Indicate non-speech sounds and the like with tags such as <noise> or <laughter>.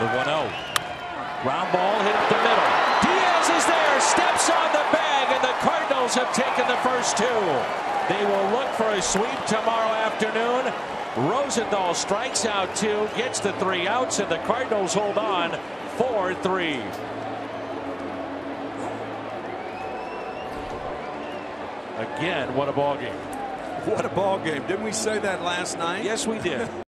The 1 0. Ground ball hit up the middle. Diaz is there, steps on the bag, and the Cardinals have taken the first two. They will look for a sweep tomorrow afternoon. Rosenthal strikes out two, gets the three outs, and the Cardinals hold on 4 3. Again, what a ball game. What a ball game. Didn't we say that last night? Yes, we did. <laughs>